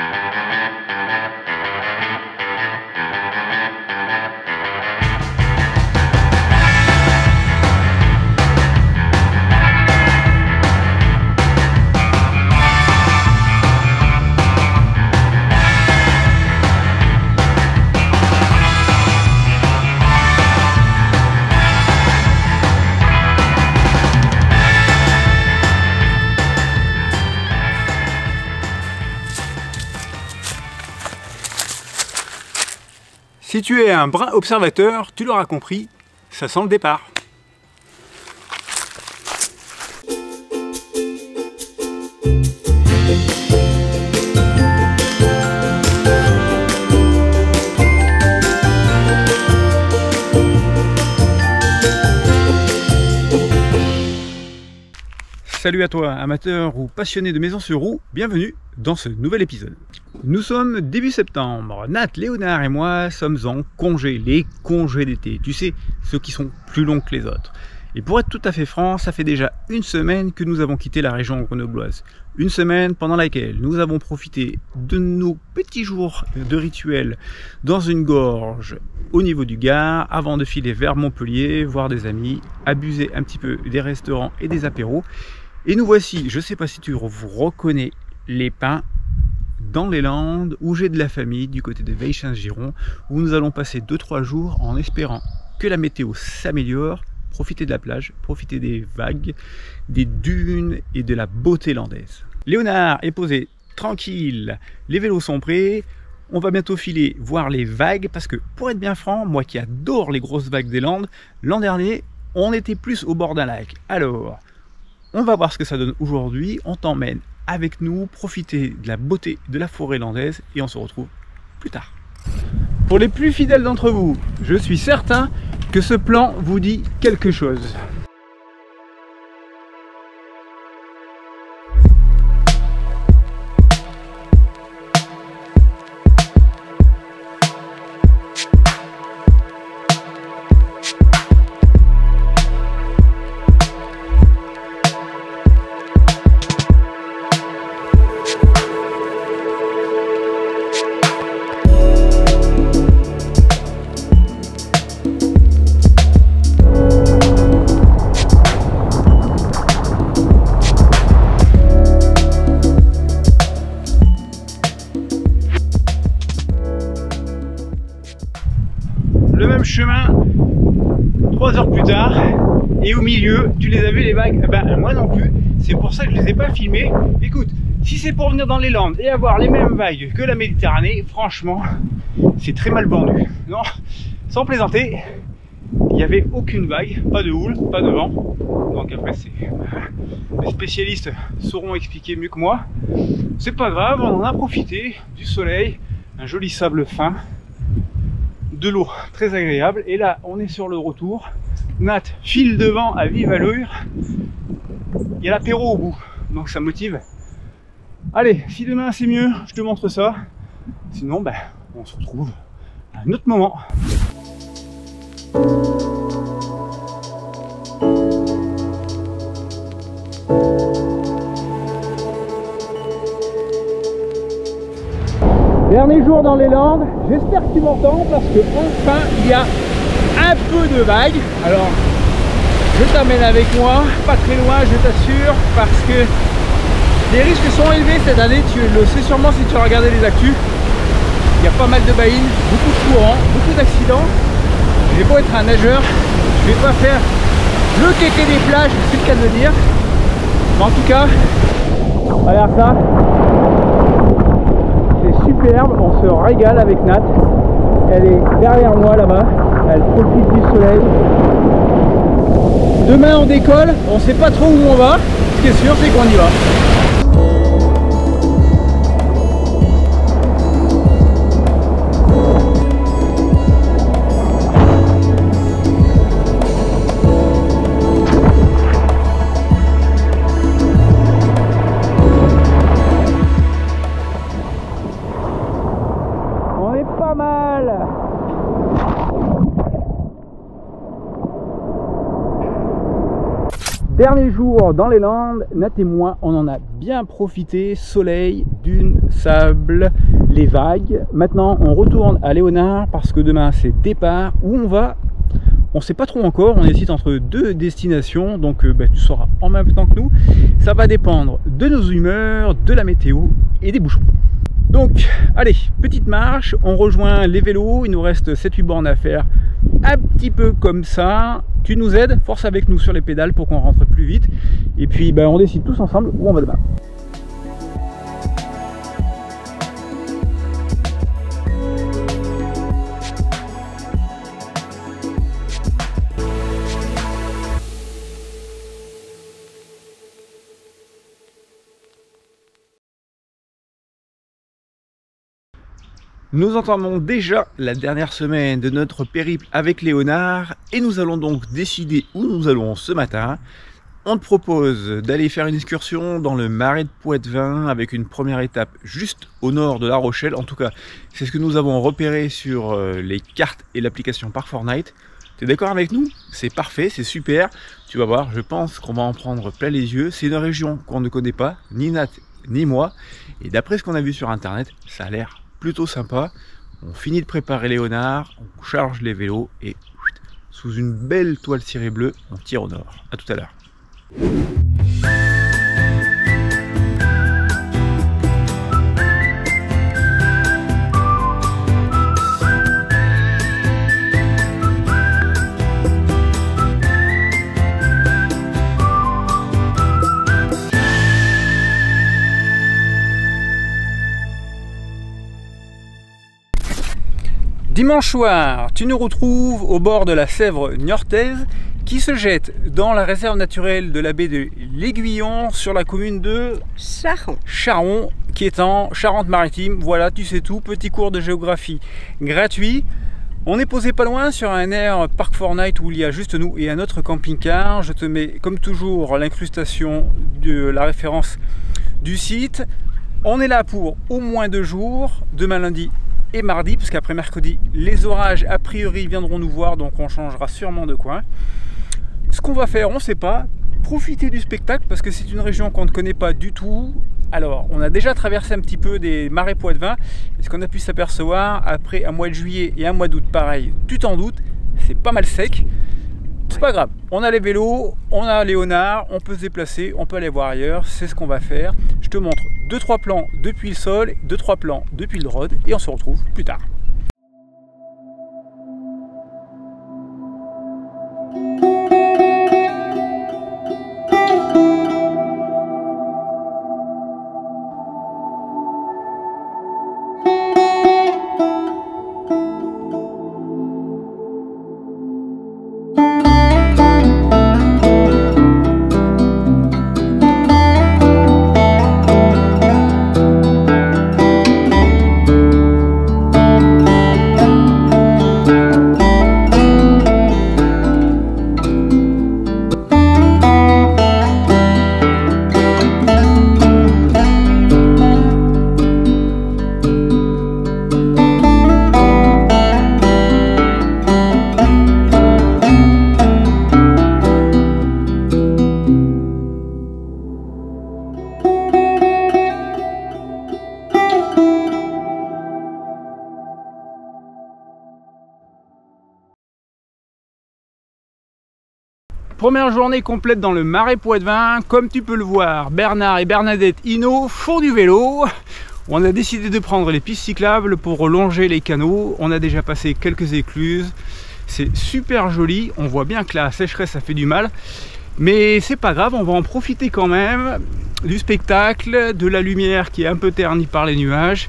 Ah. Si tu es un brin observateur, tu l'auras compris, ça sent le départ. Salut à toi, amateur ou passionné de maisons sur roue, bienvenue dans ce nouvel épisode. Nous sommes début septembre, Nat, Léonard et moi sommes en congé, les congés d'été, tu sais, ceux qui sont plus longs que les autres. Et pour être tout à fait franc, ça fait déjà une semaine que nous avons quitté la région grenobloise. Une semaine pendant laquelle nous avons profité de nos petits jours de rituel dans une gorge au niveau du Gard avant de filer vers Montpellier, voir des amis, abuser un petit peu des restaurants et des apéros et nous voici, je ne sais pas si tu reconnais les pins dans les Landes où j'ai de la famille du côté de Veichin-Giron où nous allons passer 2-3 jours en espérant que la météo s'améliore, profiter de la plage, profiter des vagues, des dunes et de la beauté landaise. Léonard est posé. Tranquille, les vélos sont prêts, on va bientôt filer voir les vagues parce que pour être bien franc, moi qui adore les grosses vagues des Landes, l'an dernier on était plus au bord d'un lac. Alors, on va voir ce que ça donne aujourd'hui. On t'emmène avec nous profiter de la beauté de la forêt landaise et on se retrouve plus tard. Pour les plus fidèles d'entre vous, je suis certain que ce plan vous dit quelque chose. C'est pour ça que je les ai pas filmés écoute si c'est pour venir dans les Landes et avoir les mêmes vagues que la Méditerranée franchement c'est très mal vendu non sans plaisanter il n'y avait aucune vague pas de houle pas de vent donc après c'est les spécialistes sauront expliquer mieux que moi c'est pas grave on en a profité du soleil un joli sable fin de l'eau très agréable. Et là, on est sur le retour. Nat file devant à vive allure. Il y a l'apéro au bout, donc ça motive. Allez, si demain c'est mieux, je te montre ça. Sinon, ben, on se retrouve à un autre moment. Dernier jour dans les Landes, j'espère que tu m'entends parce que enfin il y a un peu de vagues. Alors je t'amène avec moi, pas très loin je t'assure, parce que les risques sont élevés cette année, tu le sais sûrement si tu as regardé les actus. Il y a pas mal de baïnes, beaucoup de courants, beaucoup d'accidents. J'ai beau être un nageur, je vais pas faire le kéké des plages, c'est le cas de le dire. Mais en tout cas, regarde ça, superbe, on se régale avec Nat. Elle est derrière moi là-bas, elle profite du soleil. Demain on décolle, on sait pas trop où on va, ce qui est sûr c'est qu'on y va. Dernier jour dans les Landes, Nat et moi, on en a bien profité. Soleil, dune, sable, les vagues. Maintenant, on retourne à Léonard parce que demain, c'est départ où on va? On sait pas trop encore, on hésite entre deux destinations, donc euh, bah, tu sauras en même temps que nous. Ça va dépendre de nos humeurs, de la météo et des bouchons. Donc, allez, petite marche, on rejoint les vélos, il nous reste 7-8 bornes à faire, un petit peu comme ça. Tu nous aides, force avec nous sur les pédales pour qu'on rentre plus vite. Et puis, ben, on décide tous ensemble où on va demain. Nous entamons déjà la dernière semaine de notre périple avec Léonard et nous allons donc décider où nous allons ce matin. On te propose d'aller faire une excursion dans le marais de Poitevin avec une première étape juste au nord de La Rochelle. En tout cas, c'est ce que nous avons repéré sur euh, les cartes et l'application Park Fortnite. Tu es d'accord avec nous? C'est parfait, c'est super. Tu vas voir, je pense qu'on va en prendre plein les yeux. C'est une région qu'on ne connaît pas, ni Nat ni moi. Et d'après ce qu'on a vu sur internet, ça a l'air plutôt sympa. On finit de préparer Léonard, on charge les vélos et sous une belle toile cirée bleue, on tire au nord. A tout à l'heure. Dimanche soir, tu nous retrouves au bord de la Sèvre niortaise qui se jette dans la réserve naturelle de la baie de l'Aiguillon sur la commune de Charon. Charon, qui est en Charente-Maritime. Voilà, tu sais tout, petit cours de géographie gratuit. On est posé pas loin sur un air Park Fortnite où il y a juste nous et un autre camping-car. Je te mets comme toujours l'incrustation de la référence du site. On est là pour au moins deux jours, demain lundi et mardi, parce qu'après mercredi, les orages a priori viendront nous voir, donc on changera sûrement de coin. Ce qu'on va faire, on ne sait pas. Profiter du spectacle parce que c'est une région qu'on ne connaît pas du tout. Alors, on a déjà traversé un petit peu des marais Poitevin. Et ce qu'on a pu s'apercevoir après un mois de juillet et un mois d'août, pareil, tu t'en doutes, c'est pas mal sec. C'est pas grave, on a les vélos, on a Léonard, on peut se déplacer, on peut aller voir ailleurs, c'est ce qu'on va faire. Je te montre 2-3 plans depuis le sol, 2-3 plans depuis le road et on se retrouve plus tard. Première journée complète dans le marais Poitevin. Comme tu peux le voir, Bernard et Bernadette Hino font du vélo. On a décidé de prendre les pistes cyclables pour longer les canaux. On a déjà passé quelques écluses. C'est super joli. On voit bien que la sécheresse a fait du mal. Mais c'est pas grave, on va en profiter quand même du spectacle, de la lumière qui est un peu ternie par les nuages.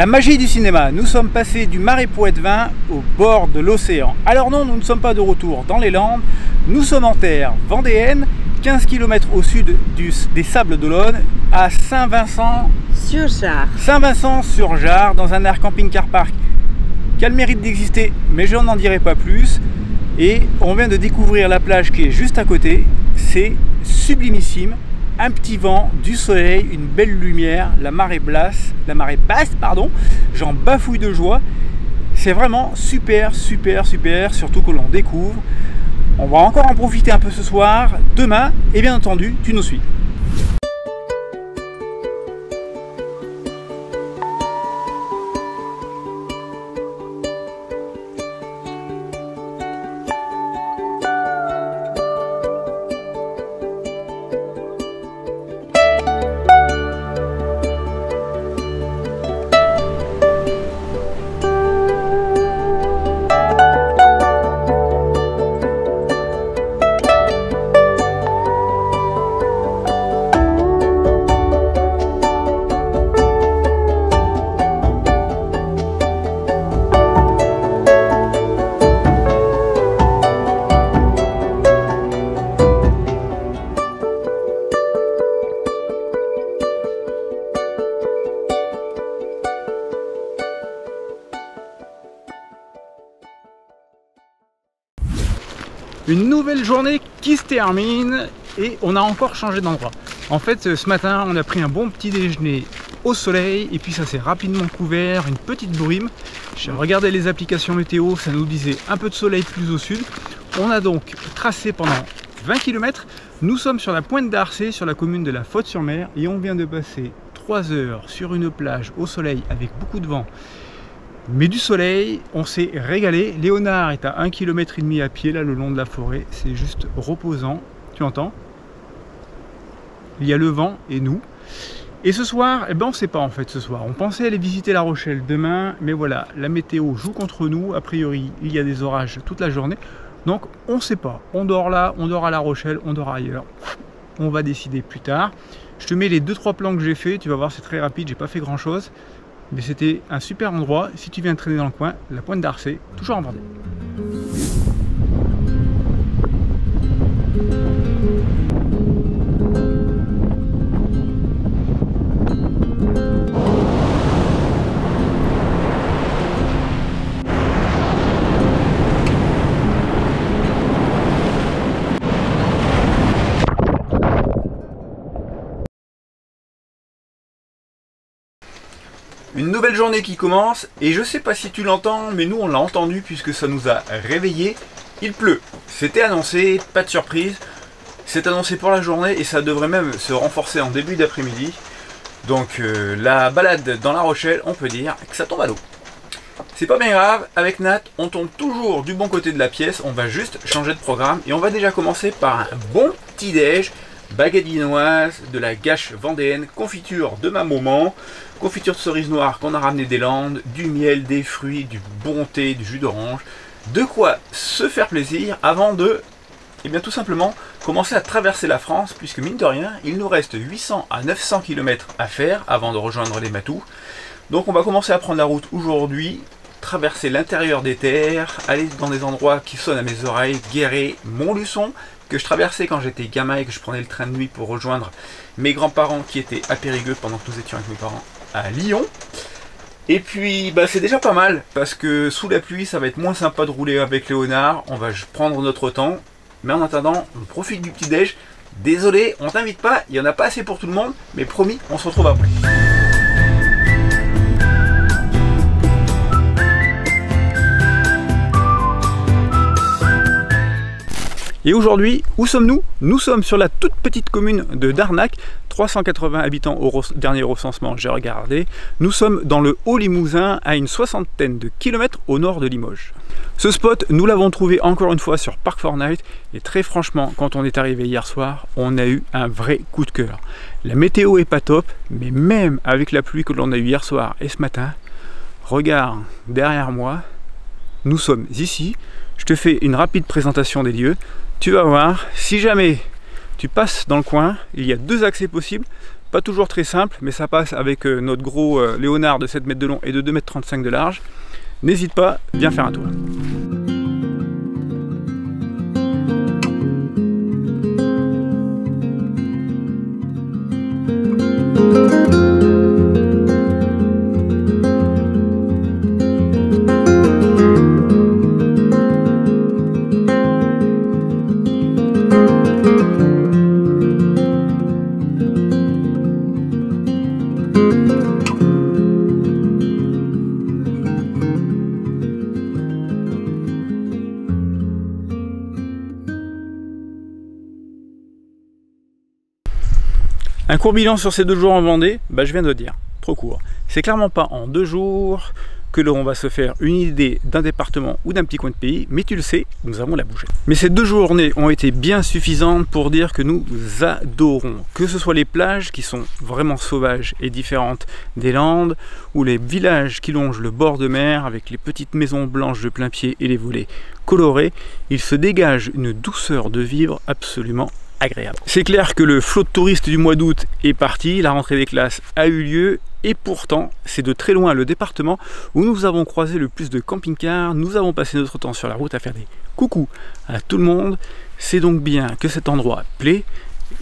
La magie du cinéma, nous sommes passés du marais Poitevin au bord de l'océan. Alors non, nous ne sommes pas de retour dans les Landes, nous sommes en terre vendéenne, 15 km au sud du- des Sables d'Olonne, à Saint-Vincent Sur Char. Saint-Vincent-sur-Jard, dans un air camping-car park qui a le mérite d'exister, mais je n'en dirai pas plus. Et on vient de découvrir la plage qui est juste à côté. C'est sublimissime. Petit vent, du soleil, une belle lumière, la marée basse, la marée basse, pardon. J'en bafouille de joie. C'est vraiment super, super, super, surtout que l'on découvre. On va encore en profiter un peu ce soir, demain, et bien entendu, tu nous suis. Une nouvelle journée qui se termine et on a encore changé d'endroit. En fait, ce matin, on a pris un bon petit déjeuner au soleil et puis ça s'est rapidement couvert, une petite brume. J'ai regardé les applications météo, ça nous disait un peu de soleil plus au sud. On a donc tracé pendant 20 km. Nous sommes sur la pointe d'Arcé, sur la commune de la Faute-sur-Mer et on vient de passer 3 heures sur une plage au soleil avec beaucoup de vent mais du soleil, on s'est régalé. Léonard est à 1 km à pied là le long de la forêt, c'est juste reposant. Tu entends? Il y a le vent et nous. Et ce soir, eh ben on sait pas en fait ce soir. On pensait aller visiter La Rochelle demain, mais voilà, la météo joue contre nous. A priori, il y a des orages toute la journée. Donc on sait pas. On dort là, on dort à La Rochelle, on dort ailleurs. On va décider plus tard. Je te mets les 2-3 plans que j'ai fait, tu vas voir c'est très rapide, j'ai pas fait grand chose. Mais c'était un super endroit. Si tu viens traîner dans le coin, la pointe d'Arcé, toujours en Vendée. Journée qui commence et je sais pas si tu l'entends, mais nous on l'a entendu puisque ça nous a réveillés. Il pleut. C'était annoncé, pas de surprise. C'est annoncé pour la journée et ça devrait même se renforcer en début d'après-midi. Donc euh, la balade dans La Rochelle, on peut dire que ça tombe à l'eau. C'est pas bien grave, avec Nat, on tombe toujours du bon côté de la pièce, on va juste changer de programme et on va déjà commencer par un bon petit déj, baguette dinoise, de la gâche vendéenne, confiture de ma maman, confiture de cerise noire qu'on a ramené des Landes, du miel, des fruits, du bon thé, du jus d'orange, de quoi se faire plaisir avant de, eh bien tout simplement, commencer à traverser la France, puisque mine de rien, il nous reste 800 à 900 km à faire avant de rejoindre les Matous. Donc on va commencer à prendre la route aujourd'hui, traverser l'intérieur des terres, aller dans des endroits qui sonnent à mes oreilles, Guéret, Montluçon, que je traversais quand j'étais gamin et que je prenais le train de nuit pour rejoindre mes grands-parents qui étaient à Périgueux pendant que nous étions avec mes parents à Lyon. Et puis bah, c'est déjà pas mal parce que sous la pluie ça va être moins sympa de rouler avec Léonard, on va prendre notre temps. Mais en attendant, on profite du petit déj. Désolé, on t'invite pas, il y en a pas assez pour tout le monde, mais promis, on se retrouve après. Et aujourd'hui, où sommes-nous? Nous sommes sur la toute petite commune de Darnac, 380 habitants au dernier recensement, j'ai regardé. Nous sommes dans le Haut-Limousin, à une soixantaine de kilomètres au nord de Limoges. Ce spot, nous l'avons trouvé encore une fois sur Park Fortnite, et très franchement, quand on est arrivé hier soir, on a eu un vrai coup de cœur. La météo est pas top, mais même avec la pluie que l'on a eu hier soir et ce matin, regarde derrière moi, nous sommes ici. Je te fais une rapide présentation des lieux tu vas voir, si jamais tu passes dans le coin, il y a deux accès possibles, pas toujours très simple, mais ça passe avec euh, notre gros euh, Léonard de 7 mètres de long et de 2 mètres 35 de large. N'hésite pas, viens faire un tour. Court bilan sur ces deux jours en Vendée, bah, je viens de dire, trop court. C'est clairement pas en deux jours que l'on va se faire une idée d'un département ou d'un petit coin de pays, mais tu le sais, nous avons la bouger. Mais ces deux journées ont été bien suffisantes pour dire que nous adorons, que ce soit les plages qui sont vraiment sauvages et différentes des Landes, ou les villages qui longent le bord de mer avec les petites maisons blanches de plein pied et les volets colorés, il se dégage une douceur de vivre absolument C'est clair que le flot de touristes du mois d'août est parti, la rentrée des classes a eu lieu et pourtant c'est de très loin le département où nous avons croisé le plus de camping-cars, nous avons passé notre temps sur la route à faire des coucou à tout le monde, c'est donc bien que cet endroit plaît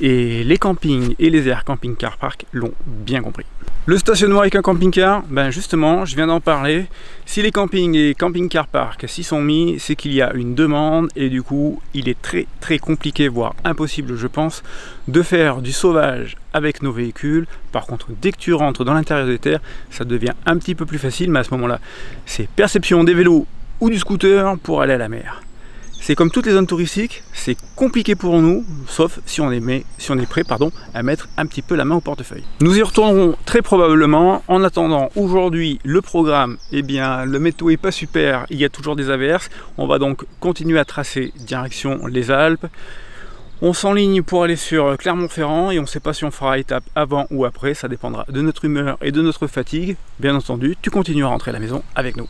et les campings et les aires camping-car park l'ont bien compris. Le stationnement avec un camping-car, ben justement, je viens d'en parler. Si les campings et camping-car park s'y sont mis, c'est qu'il y a une demande et du coup, il est très très compliqué, voire impossible, je pense, de faire du sauvage avec nos véhicules. Par contre, dès que tu rentres dans l'intérieur des terres, ça devient un petit peu plus facile, mais à ce moment-là, c'est perception des vélos ou du scooter pour aller à la mer. C'est comme toutes les zones touristiques, c'est compliqué pour nous, sauf si on est, prêt pardon, à mettre un petit peu la main au portefeuille. Nous y retournerons très probablement. En attendant, aujourd'hui, le programme, eh bien, le météo est pas super, il y a toujours des averses. On va donc continuer à tracer direction les Alpes. On s'enligne pour aller sur Clermont-Ferrand et on ne sait pas si on fera étape avant ou après, ça dépendra de notre humeur et de notre fatigue. Bien entendu, tu continues à rentrer à la maison avec nous.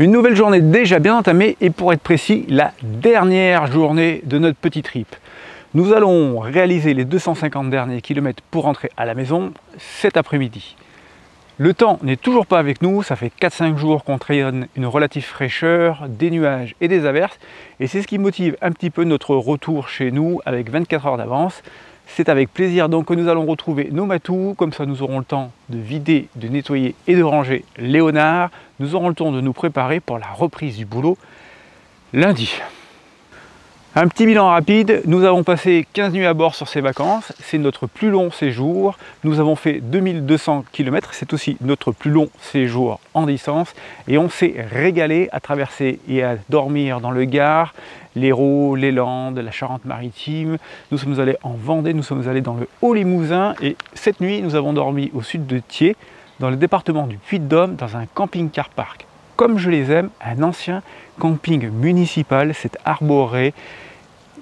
Une nouvelle journée déjà bien entamée et pour être précis, la dernière journée de notre petit trip. Nous allons réaliser les 250 derniers kilomètres pour rentrer à la maison cet après-midi. Le temps n'est toujours pas avec nous, ça fait 4-5 jours qu'on traîne une relative fraîcheur, des nuages et des averses, et c'est ce qui motive un petit peu notre retour chez nous avec 24 heures d'avance. C'est avec plaisir donc que nous allons retrouver nos matous, comme ça nous aurons le temps de vider, de nettoyer et de ranger Léonard. Nous aurons le temps de nous préparer pour la reprise du boulot lundi. Un petit bilan rapide, nous avons passé 15 nuits à bord sur ces vacances, c'est notre plus long séjour, nous avons fait 2200 km, c'est aussi notre plus long séjour en distance. Et on s'est régalé à traverser et à dormir dans le Gard, l'Hérault, les Landes, la Charente-Maritime, nous sommes allés en Vendée, nous sommes allés dans le Haut-Limousin et cette nuit nous avons dormi au sud de Thiers, dans le département du Puy-de-Dôme, dans un camping-car park comme je les aime, un ancien camping municipal, c'est arboré.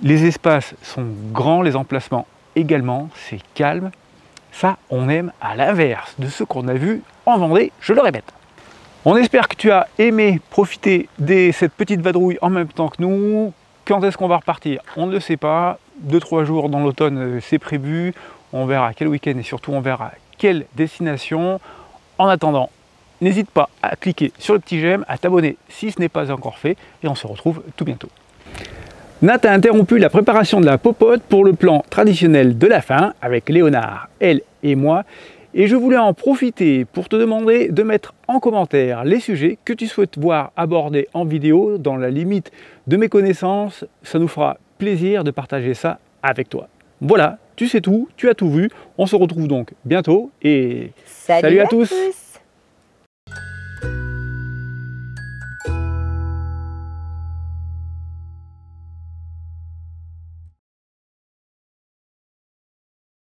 Les espaces sont grands, les emplacements également, c'est calme. Ça, on aime à l'inverse de ce qu'on a vu en Vendée, je le répète. On espère que tu as aimé profiter de cette petite vadrouille en même temps que nous. Quand est-ce qu'on va repartir? On ne le sait pas. Deux, trois jours dans l'automne, euh, c'est prévu. On verra quel week-end et surtout on verra quelle destination. En attendant, N'hésite pas à cliquer sur le petit j'aime, à t'abonner si ce n'est pas encore fait, et on se retrouve tout bientôt. Nat a interrompu la préparation de la popote pour le plan traditionnel de la fin avec Léonard, elle et moi. Et je voulais en profiter pour te demander de mettre en commentaire les sujets que tu souhaites voir abordés en vidéo dans la limite de mes connaissances. Ça nous fera plaisir de partager ça avec toi. Voilà, tu sais tout, tu as tout vu. On se retrouve donc bientôt et salut, à, tous.